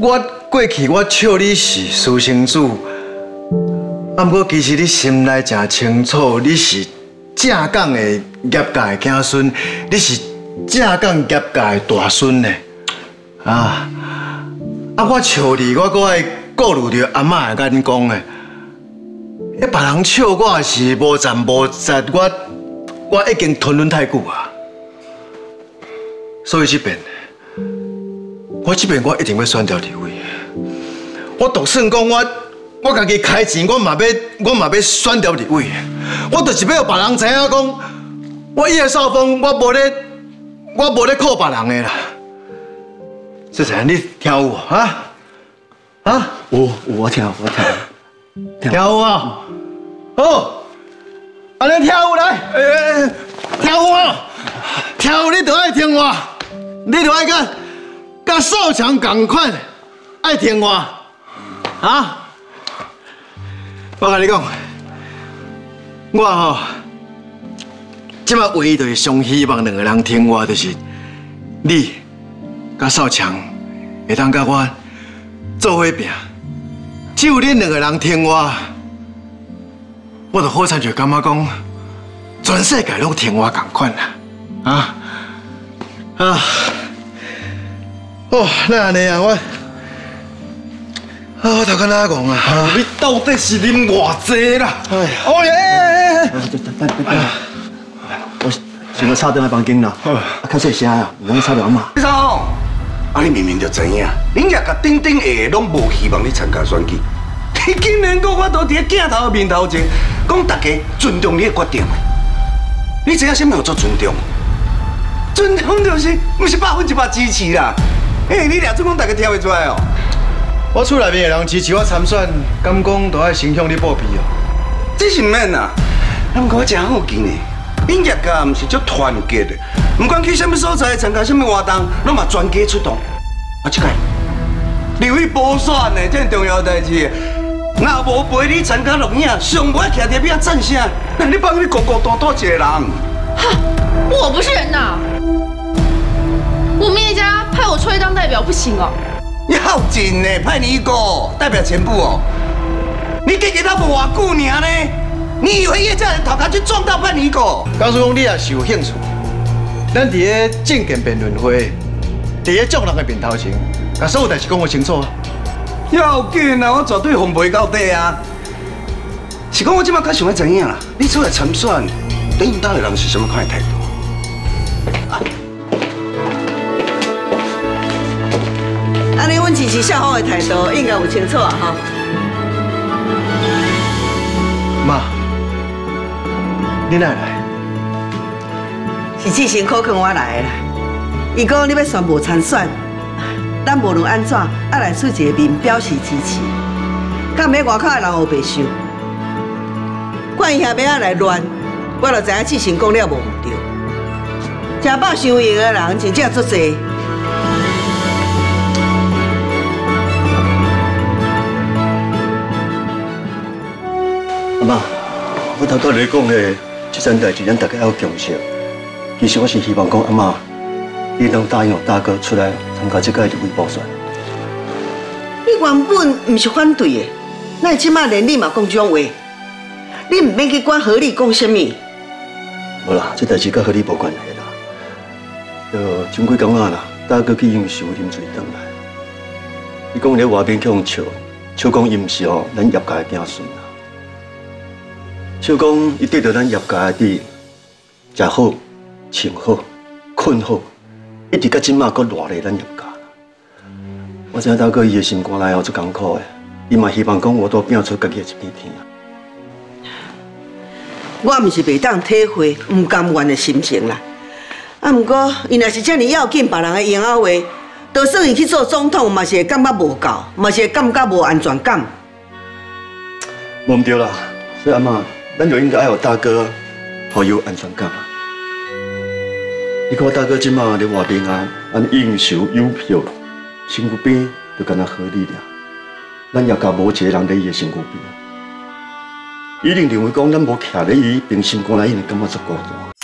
我过去我笑你是私生子，啊，不过其实你心内真清楚，你是正港的业界的子孙，你是正港业界的大孙呢。啊，啊，我笑你，我搁爱顾虑着阿嬷会甲恁讲的。一别人笑我是无赞无实，我我已经吞忍太久啊。所以这边，我这边我一定要选掉李伟。我就算讲我我家己开钱，我嘛要我嘛要选掉李伟。我就是要别人知影讲，我叶少峰我无咧我无咧靠别人的啦。这才你跳舞啊啊！我我跳我跳跳舞啊！好，安尼跳舞来，跳舞啊！跳舞你就爱听我。你就爱甲甲少强共款，爱听我，啊！我甲你讲，我吼，即摆唯一就是上希望两个人听我，就是你甲少强会当甲我做伙拼，只有恁两个人听我，我就好惨就感觉讲，全世界拢听我共款啦，啊！啊！哦，那安尼啊，我啊，我头壳哪讲啊？你到底是啉偌济啦？哎呀！哦耶！等等等，我想要插灯来房间啦。啊，较细声啊，唔通吵到嘛。李少峰，啊，你明明就知影，恁也甲顶顶下下拢无希望你参加选举，你竟然讲我都伫镜头面头前讲大家尊重你的决定，你知影什么叫做尊重？尊重就是，不是百分之百支持啦。哎，你俩总讲大家听会出来哦。我厝内面的人支持我参选，敢讲都爱先向你报备哦。这是唔免啦，不过真好见呢。恁业界唔是足团结的，不管去什么所在参加什么活动，拢嘛全家出动。啊，这个，立委补选呢，这重要代志。那无陪你参加录影，上不爱徛在边赞声，那你帮你孤孤单单一个人。哈，我不是人呐。我们叶家派我出来当代表不行哦。要紧呢，派你一个代表全部哦。你给给他们话姑娘呢？你以为叶家人头壳就撞到派你一个？高叔公，你也是有兴趣？咱伫个政见辩论会，伫个众人的面头前，把所有代志讲个清楚啊。要紧啊，我绝对奉陪到底啊。是讲我今麦较想要知影啦？你出来参选，对应到的人是什么款的态度？安支持校方的态度应该有清楚啊，哈。妈，你哪来？是志成考劝我来的啦。伊讲你要宣布参选，咱无论安怎，爱来出一个面表示支持。敢免外口的人有白想，管伊遐要啊来乱，我就知影志成讲了无对。吃饱受用的人真正足多。妈，我头拄你讲的这件代志，咱大家要共识。其实我是希望讲阿妈，你能答应我大哥出来参加这个立委补选。你原本不是反对的，那即马连你嘛讲这种话，你唔免去管何理讲什么。无啦，这代志跟何理无关系啦。呃，前几工啊啦，大哥去应酬啉水回来，伊讲在外边去用笑，笑讲伊唔是哦，咱业界的子孙啦。就讲，伊对着咱业界的食好、穿好、困好，一直到今嘛，搁热咧咱业界。我知大哥伊的心肝内后足艰苦的，伊嘛希望讲我都拼出家己的一片天。我毋是袂当体会唔甘愿的心情啦。啊，毋过伊若是这么要紧别人的言后话，就算伊去做总统，嘛是会感觉无够，嘛是会感觉无安全感。无唔对啦，所以阿妈。咱就应该爱有大哥，好有安全感啊！你看大哥今嘛在外边啊，按应酬有票，身躯边就敢那合理了。咱也甲无一个人在伊的身躯边，一定认为讲咱无徛在伊平心肝内，伊感觉足孤单。